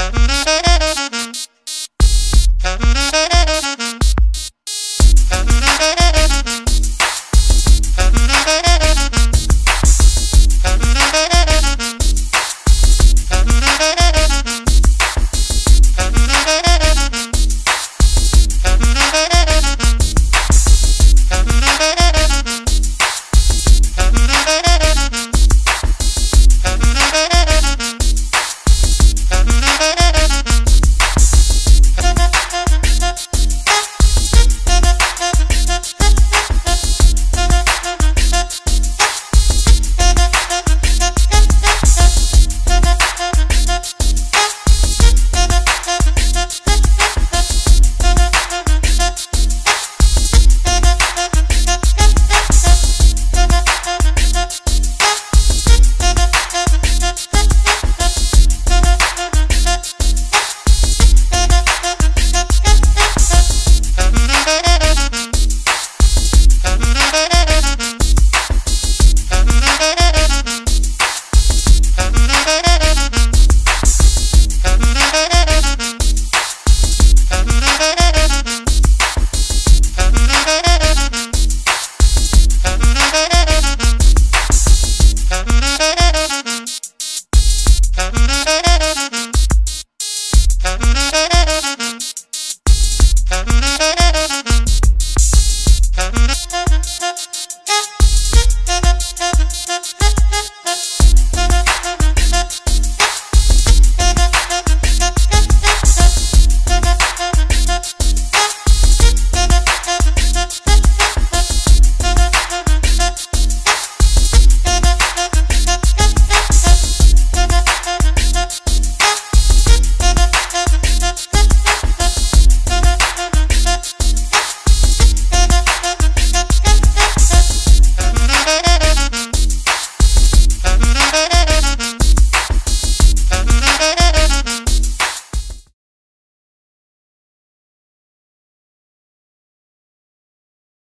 Bye.